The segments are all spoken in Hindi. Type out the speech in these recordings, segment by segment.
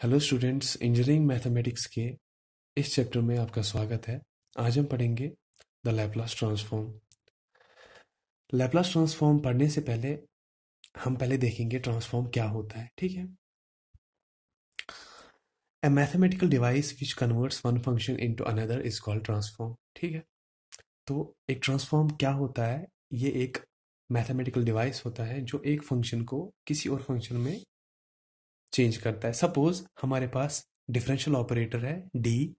हेलो स्टूडेंट्स इंजीनियरिंग मैथमेटिक्स के इस चैप्टर में आपका स्वागत है। आज हम पढ़ेंगे the Laplace transform Laplace transform पढ़ने से पहले हम पहले देखेंगे ट्रांसफॉर्म क्या होता है, ठीक है? A mathematical device which converts one function into another is called transform ठीक है? तो एक ट्रांसफॉर्म क्या होता है? ये एक मैथमेटिकल डिवाइस होता है जो एक फ़ंक्शन को किसी और फ़ंक्शन में चेंज करता है। सपोज़ हमारे पास डिफरेंशियल ऑपरेटर है डी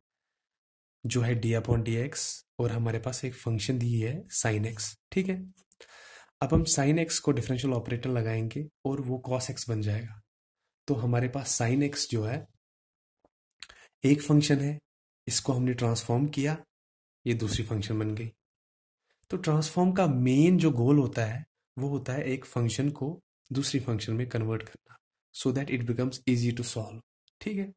जो है डी अपॉन डी एक्स और हमारे पास एक फ़ंक्शन दी है साइन एक्स ठीक है? अब हम साइन एक्स को डिफरेंशियल ऑपरेटर लगाएँगे, और वो कॉस एक्स बन जाएगा। तो हमारे पास साइन एक्स जो है, एक फ़ंक्शन है, इसको हमने ट्रांसफॉर्म किया, ये दूसरी फ़ंक्शन बन गई। तो ट्रांसफॉर्म का मेन जो गोल होता है, वो होता है एक फ़ंक्शन को दूसरी फ़ंक्शन में कन्वर्ट करना। So that it becomes easy to solve ठीक है?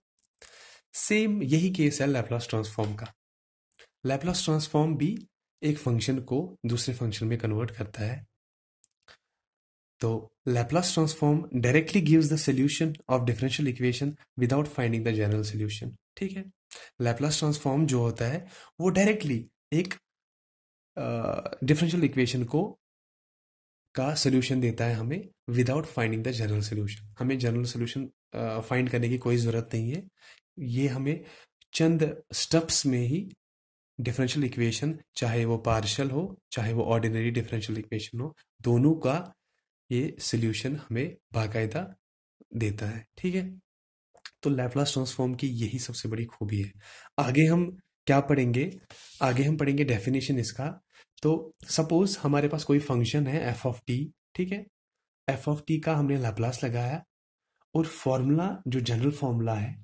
सेम यही केस है लैपलास ट्रांसफॉर्म का। लैपलास ट्रांसफॉर्म भी एक फ़ंक्शन को दूसरे फ़ंक्शन में कन्वर्ट करता है। तो Laplace transform directly gives the solution of differential equation without finding the general solution ठीक है? लैपलास ट्रांसफॉर्म जो होता है वो डायरेक्टली एक डिफरेंशियल uh, इक्वेशन को का सोल्यूशन देता है हमें without finding the general solution हमें जनरल सोल्यूशन फाइंड करने की कोई ज़रूरत नहीं है। ये हमें चंद स्टेप्स में ही डिफरेंशियल इक्वेशन चाहे वो पार्शल हो, चाहे वो ऑर्डिनरी डिफरेंशियल इक्वेशन हो, दोनों का ये सोल्यूशन हमें बाकायदा देता है। ठीक है? तो लैपलास ट्रांसफॉर्म की यही सबसे बड़ी खूबी है। आगे हम क्या पढ़ेंगे? आगे हम पढ़ेंगे डेफिनेशन इसका। तो सपोज़ हमारे पास कोई फ़ंक्शन है एफ़ ऑफ़ टी ठीक है? एफ़ ऑफ़ टी का हमने लैपलास लगाया और फॉर्मूला जो जनरल फॉर्मूला है,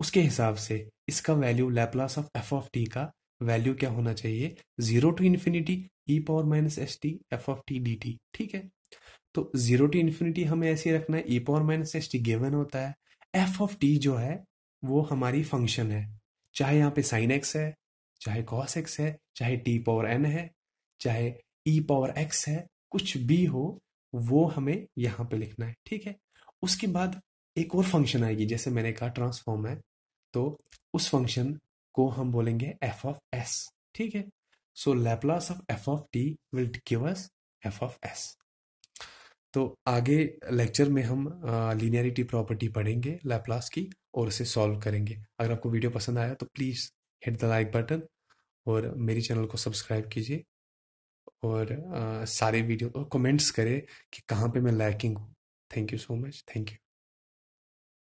उसके हिसाब से इसका value Laplace of F of T का वैल्यू क्या होना चाहिए? Zero to infinity E power minus S T F of T D T ठीक है? तो ज़ीरो टू इन्फिनिटी हमें ऐसे रखना है E power minus S T given होता है। एफ़ ऑफ़ टी जो है, वो हमारी फ़ंक्शन है। चाहे यहाँ पे साइन एक्स है, चाहे कॉस एक्स है, चाहे टी पावर एन है चाहे ई पावर एक्स है, कुछ भी हो, वो हमें यहाँ पे लिखना है, ठीक है? उसके बाद एक और फ़ंक्शन आएगी, जैसे मैंने कहा ट्रांसफॉर्म है तो उस फ़ंक्शन को हम बोलेंगे एफ़ ऑफ़ एस ठीक है? So Laplace of F of T will give us F of S तो आगे लेक्चर में हम लीनियरिटी प्रॉपर्टी पढ़ेंगे लैपलास की और उसे सॉल्व करेंगे। अगर आपको वीडियो पसंद आया तो please hit the like button और मेरे चैनल को सब्सक्राइब कीजिए। और सारे वीडियो कमेंट्स करें कि कहाँ पे मैं लैकिंग हूँ। Thank you so much thank you